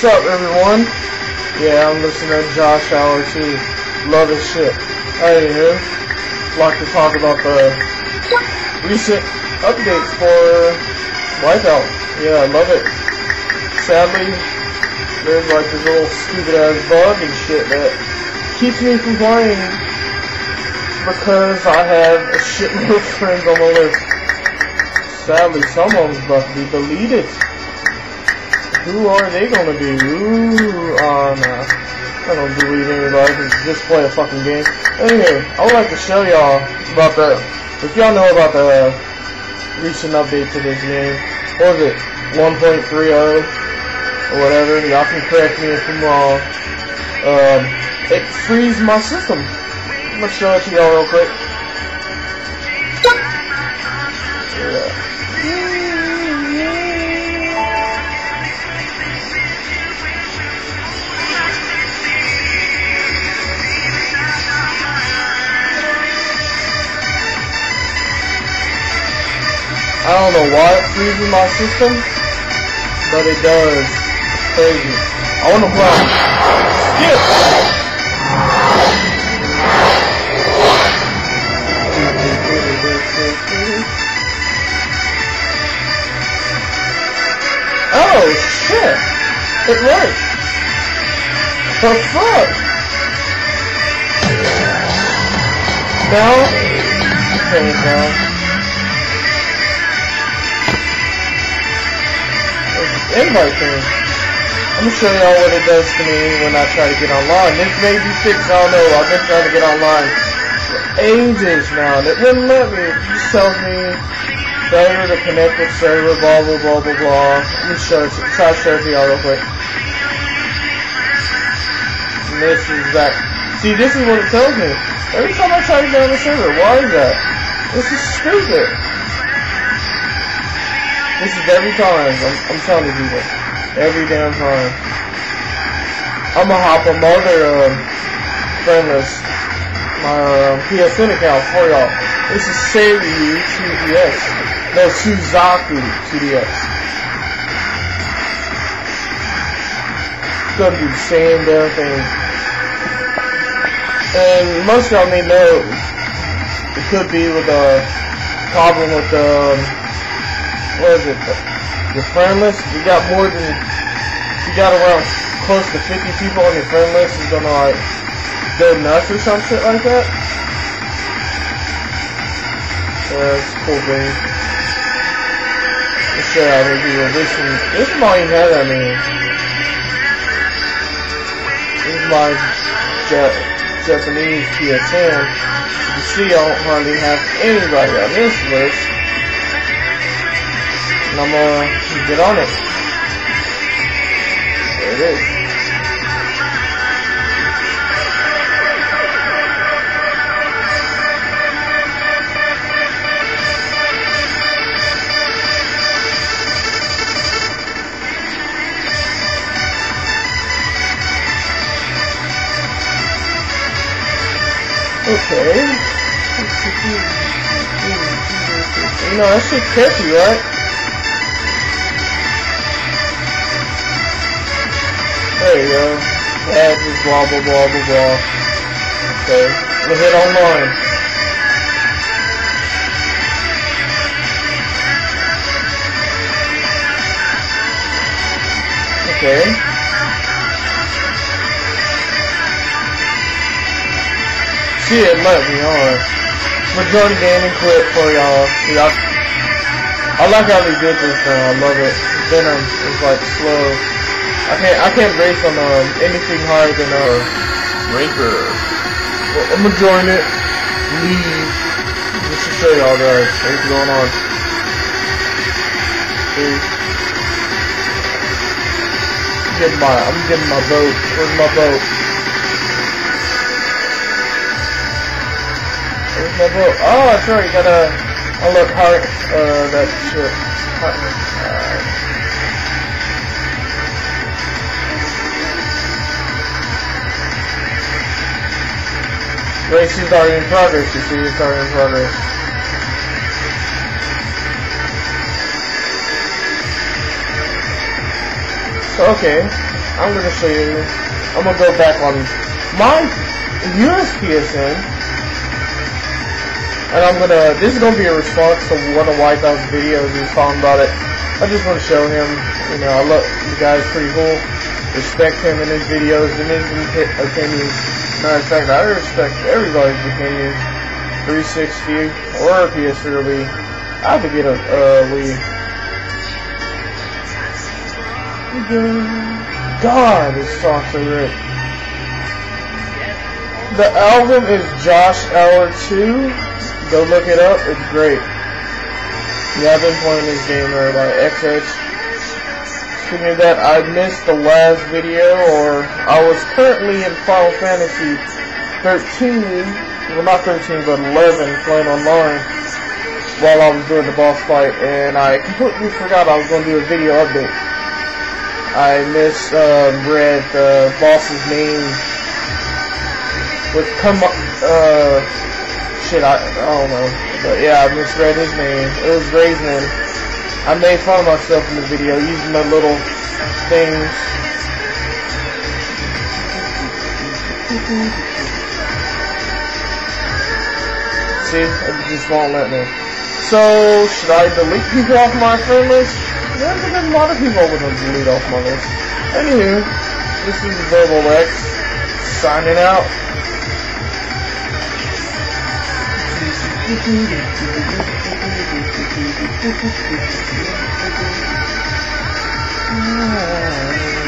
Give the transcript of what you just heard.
What's up, everyone? Yeah, I'm listening to Josh too. Love his shit. Anywho, like to talk about the recent updates for Wipeout. Yeah, I love it. Sadly, there's like this little stupid ass bug and shit that keeps me from playing because I have a shitload of friends on the list. Sadly, some of them's about to be deleted. Who are they gonna be? Ooh, oh no. I don't believe anybody can just play a fucking game. Anyway, I would like to show y'all about the, if y'all know about the recent update to this game. What was it? 1.30 or whatever. Y'all can correct me if I'm wrong. Um, it frees my system. I'm gonna show it to y'all real quick. I don't know why it freezes my system, but it does. It's crazy. I want to play. Skip! Oh, shit! It worked! The fuck? Now? Okay, now. Invite thing. I'm gonna show y'all what it does to me when I try to get online. This may be fixed, I don't know. I've been trying to get online for ages now, and it wouldn't let me. It just tells me failure to connect with server, blah blah blah blah blah. Let me show it. Try to show y'all real quick. And this is that. See, this is what it tells me. Every time I try to get on the server, why is that? This is stupid. This is every time. I'm, I'm telling you this. Every damn time. I'm gonna hop my other um, friend list. My um, PSN account for y'all. This is Seiyu 2DS. No, Suzaku 2DS. Gonna do the same damn thing. And most of y'all may know it could be with a problem with the um, what is it? Your friend list? You got more than you got around close to 50 people on your friend list is gonna like go nuts or some shit like that. Uh, yeah, it's cool thing. Let's show how many people. This one, this even have that many. This ja- Japanese PSN. You see I don't hardly have anybody on this list and I'm gonna get on it. There it is. Okay. You know, that shit's catchy, right? There you go. Add just blah blah blah blah blah. Okay. We'll hit online. Okay. See it let me on. Majority gaming clip for y'all. Y'all I like how they did this though. I love it. Venom is like slow. I can't I can't race on um, anything higher than uh Ranker. Well, I'm gonna join it. Leave. Just to show y'all guys what's going on. See? Getting my I'm getting my boat. Where's my boat? Where's my boat? Oh, that's right. You gotta unlock heart. Uh, that shit. Uh, Racing's already in progress, you see, it's already in progress. So, okay. I'm gonna show you. I'm gonna go back on my USPSN, and I'm gonna. This is gonna be a response to one of Wipeout's videos. He was talking about it. I just want to show him. You know, I love the guy's pretty cool. Respect him in his videos and his opinions. Matter of fact, I respect everybody's opinions. 360 or PS3 Wii. I have to get a uh, Wii. God, this song's so great. The album is Josh Hour 2. Go look it up, it's great. Yeah, I've been playing this game there by XX. That, I missed the last video, or I was currently in Final Fantasy 13, well not 13, but 11, playing online while I was doing the boss fight, and I completely forgot I was going to do a video update. I misread uh, the boss's name. With come uh shit I, I don't know. But yeah I misread his name. It was Raisin I made fun of myself in the video using the little things see it just won't let me so should I delete people off my friend list yeah, but there's a lot of people I would delete off my list. Anywho, this is VerbelX signing out. Oh.